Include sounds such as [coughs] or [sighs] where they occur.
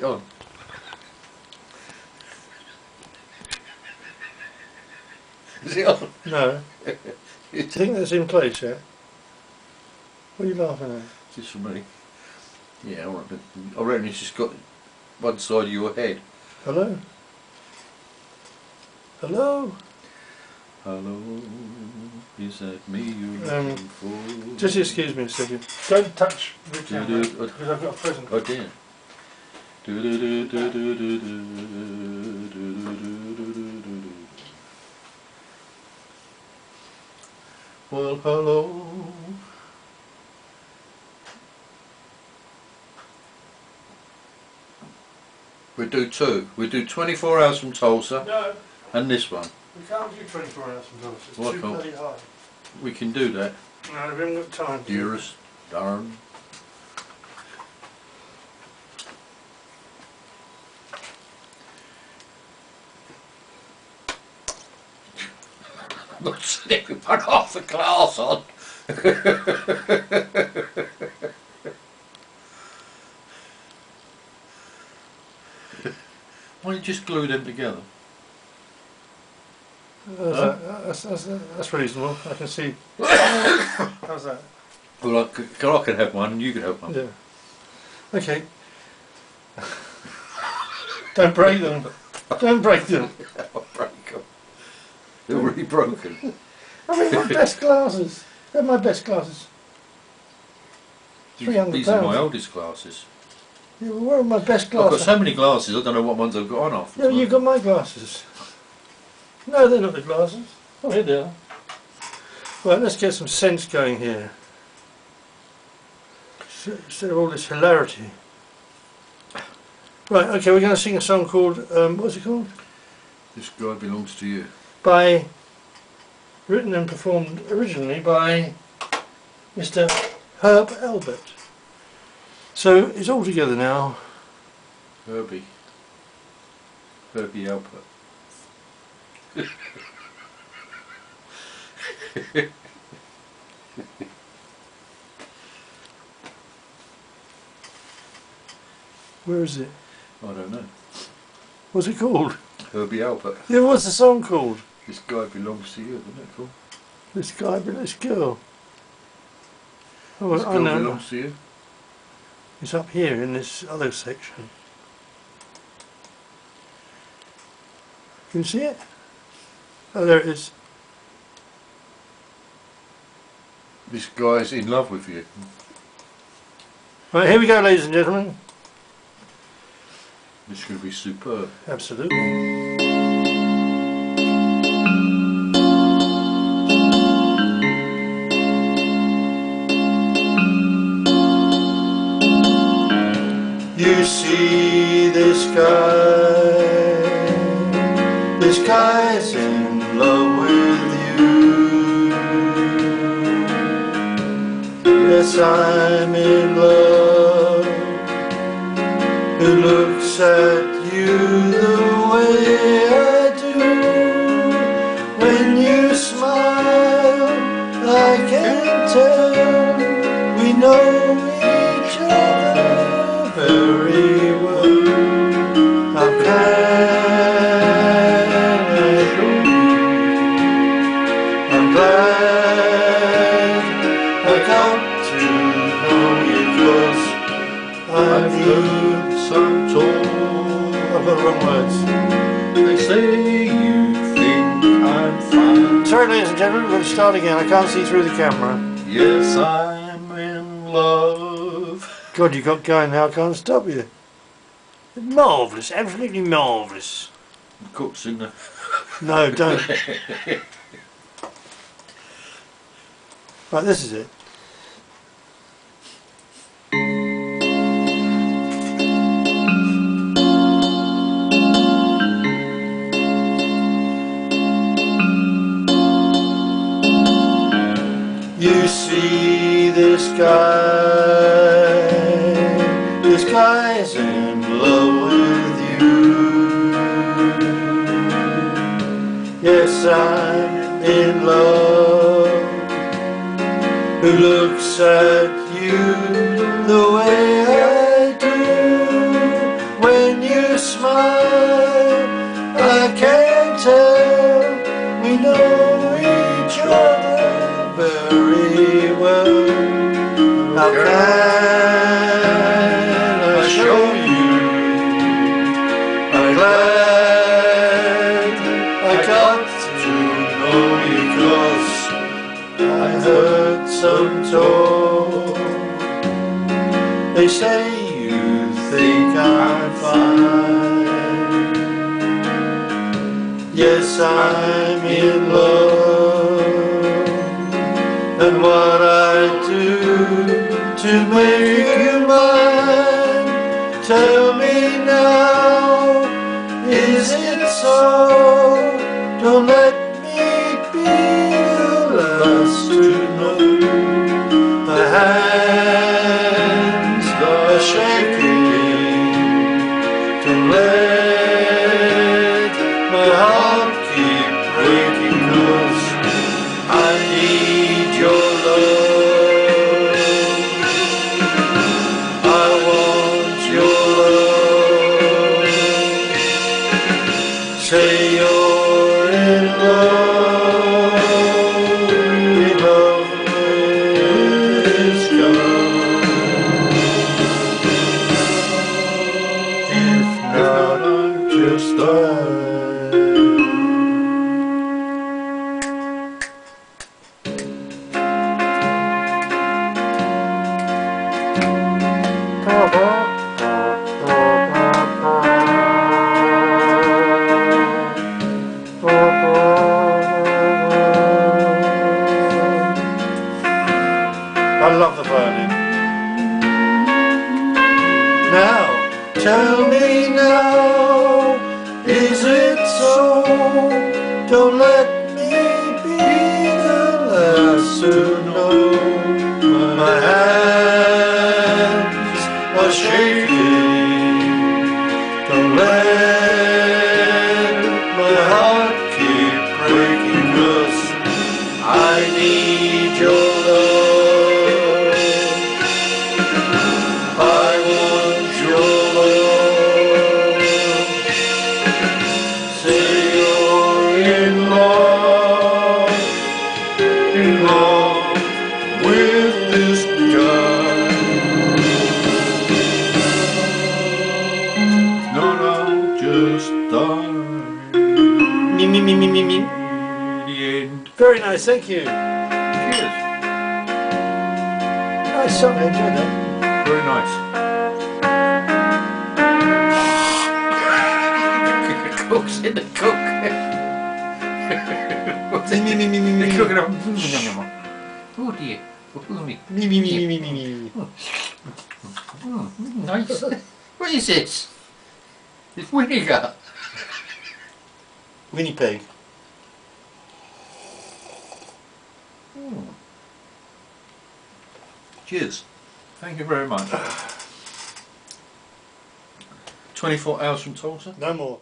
Go on. Is it on? No. Do you think that's in place yet? What are you laughing at? just for me. Yeah, I reckon, I reckon it's just got one side of your head. Hello? Hello? Hello, is that me you're Um, looking for? Just excuse me a second. Don't touch the camera because I've got a present. Oh dear. Well, hello. We do two. We do 24 hours from Tulsa No, and this one. we can't do 24 hours from Tulsa. It's Why too bloody high. We can do that. No, we haven't got time. Dearest, darn. Not slipping one half the glass on. Why don't you just glue them together? How's Huh? that? That's, that's, that's reasonable. I can see. [coughs] How's that? Well, I, c- I can have one you can have one. Yeah. Okay. Don't break them. Don't break them. [laughs] I'll break them. They're already broken. [laughs] I mean, my best glasses. They're my best glasses. Three hundred These are my oldest glasses. Yeah, well, where are my best glasses? I've got so many glasses, I don't know what ones I've got on off. Yeah, you've got my glasses. No, they're not the glasses. Oh, here they are. Right, let's get some sense going here. Instead of all this hilarity. Right, okay, we're going to sing a song called, um, what's it called? This guy belongs to you. By, written and performed originally by Mr. Herb Alpert. So it's all together now. Herbie. Herbie Alpert. Where is it? I don't know. What's it called? Herbie Alpert. Yeah, what's the song called? This guy belongs to you, doesn't it cool? This guy, but this girl. Oh, This I girl know. belongs to you. It's up here in this other section. Can you see it? Oh, there it is. This guy's in love with you. Right, here we go, ladies and gentlemen. This is going to be superb. Absolutely. You see this guy, this guy's in love with you. Yes, I'm in love. Who looks at you the way I do? When you smile, I can't tell ladies and gentlemen, we're going to start again. I can't see through the camera. Yes, I'm in love. God, you got going now. I can't stop you. Marvellous, absolutely marvellous. Cooks in the. No, don't. [laughs] right, this is it. You see this guy, this guy's in love with you. Yes, I'm in love. Who looks at you the way I How can I show you? I'm glad I got to know you 'cause I heard some talk. They say you think I'm fine. Yes, I'm in love. And what I to make you mine, tell me now, is it so? Don't let me be the last to know. My hands are shaking. Don't let my heart Say you're in love. I love the violin. Now, tell me now, is it so? Don't let me be the last to know. My hands are shaking. Very nice, thank you. Cheers. Nice song, I enjoyed that. Very nice. Cook's in the cook. What's Me, me, me, me, me, me. They're. Oh dear. Oh, me. Me, me, me, me, me, me, me. Hmm, nice. what is this? It's vinegar. Winnie Cheers. Thank you very much. [sighs] 24 hours from Tulsa. No more.